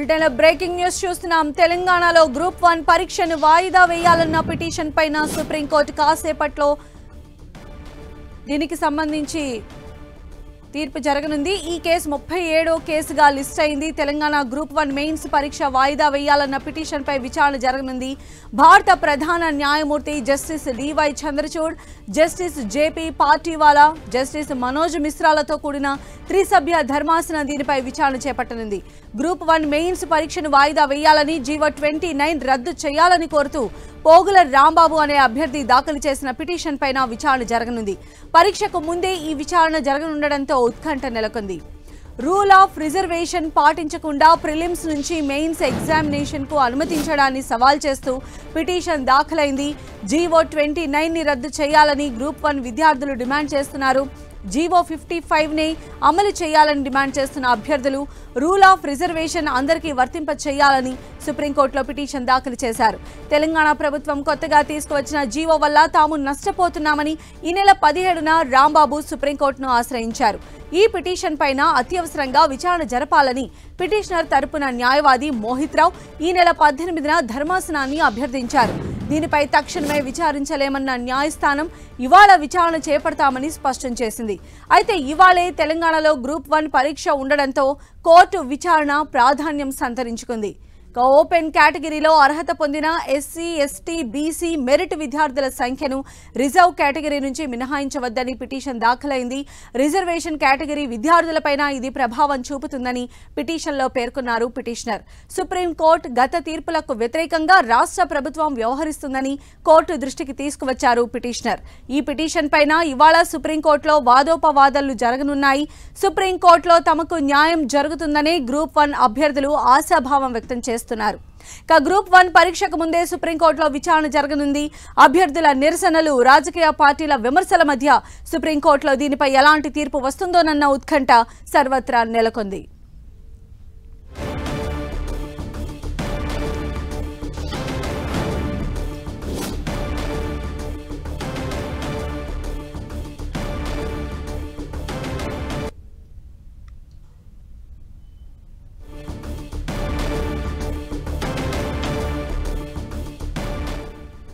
బ్రిటన్లో breaking news చూస్తున్నాం. తెలంగాణలో గ్రూప్ వన్ పరీక్షను వాయిదా వేయాలన్న పిటిషన్ పైన సుప్రీంకోర్టు కాసేపట్లో దీనికి సంబంధించి తీర్పు జరగనుంది. ఈ కేసు ముప్పై ఏడో కేసుగా లిస్ట్ అయింది. తెలంగాణ గ్రూప్ వన్ మెయిన్స్ పరీక్ష వాయిదా వేయాలన్న పిటిషన్ పై విచారణ జరగనుంది. భారత ప్రధాన న్యాయమూర్తి justice DY Chandrachud justice JP Pardiwala justice Manoj మిశ్రాలతో కూడిన త్రిసభ్య ధర్మాసనం దీనిపై విచారణ చేపట్టనుంది. గ్రూప్ వన్ మెయిన్స్ పరీక్షను వాయిదా వేయాలని జీవో ట్వంటీ నైన్ రద్దు చేయాలని కోరుతూ పోగుల రాంబాబు అనే అభ్యర్థి దాఖలు చేసిన పిటిషన్ పైన విచారణ జరగనుంది. పరీక్షకు ముందే ఈ విచారణ జరగనుండడంతో ఉత్కంఠ నెలకొంది. రూల్ ఆఫ్ రిజర్వేషన్ పాటించకుండా ప్రిలిమ్స్ నుంచి మెయిన్స్ ఎగ్జామినేషన్కు అనుమతించడాన్ని సవాల్ చేస్తూ పిటిషన్ దాఖలైంది. జీవో ట్వంటీ నైన్ని రద్దు చేయాలని గ్రూప్ వన్ విద్యార్థులు డిమాండ్ చేస్తున్నారు. జీవో ఫిఫ్టీ ఫైవ్ని అమలు చేయాలని డిమాండ్ చేస్తున్న అభ్యర్థులు రూల్ ఆఫ్ రిజర్వేషన్ అందరికీ వర్తింప చేయాలని సుప్రీంకోర్టులో పిటిషన్ దాఖలు చేశారు. తెలంగాణ ప్రభుత్వం కొత్తగా తీసుకువచ్చిన జీవో వల్ల తాము నష్టపోతున్నామని ఈ నెల పదిహేడున రాంబాబు సుప్రీంకోర్టును ఆశ్రయించారు. ఈ పిటిషన్ పైన అత్యవసరంగా విచారణ జరపాలని పిటిషనర్ తరపున న్యాయవాది మోహిత్ రావు ఈ నెల పద్దెనిమిదిన ధర్మాసనాన్ని అభ్యర్థించారు. దీనిపై తక్షణమే విచారించలేమన్న న్యాయస్థానం ఇవాళ విచారణ చేపడతామని స్పష్టం చేసింది. అయితే ఇవాళే తెలంగాణలో గ్రూప్ వన్ పరీక్ష ఉండడంతో కోర్టు విచారణ ప్రాధాన్యం సంతరించుకుంది. ఓపెన్ కేటగిరీలో అర్హత పొందిన ఎస్సీ ఎస్టీ బీసీ మెరిట్ విద్యార్థుల సంఖ్యను రిజర్వ్ కేటగిరీ నుంచి మినహాయించవద్దని పిటిషన్ దాఖలైంది. రిజర్వేషన్ కేటగిరీ విద్యార్థులపైన ఇది ప్రభావం చూపుతుందని పిటిషన్లో పేర్కొన్నారు పిటిషనర్. సుప్రీంకోర్టు గత తీర్పులకు వ్యతిరేకంగా రాష్ట్ర ప్రభుత్వం వ్యవహరిస్తుందని కోర్టు దృష్టికి తీసుకువచ్చారు పిటిషనర్. ఈ పిటిషన్ పైన ఇవాళ సుప్రీంకోర్టులో వాదోపవాదాలు జరగనున్నాయి. సుప్రీంకోర్టులో తమకు న్యాయం జరుగుతుందని గ్రూప్ వన్ అభ్యర్థులు ఆశాభావం వ్యక్తం చేశారు. చేస్తున్నారు. ఇక గ్రూప్ వన్ పరీక్షకు ముందే సుప్రీంకోర్టులో విచారణ జరగనుంది. అభ్యర్థుల నిరసనలు రాజకీయ పార్టీల విమర్శల మధ్య సుప్రీంకోర్టులో దీనిపై ఎలాంటి తీర్పు వస్తుందోనన్న ఉత్కంఠ సర్వత్రా నెలకొంది.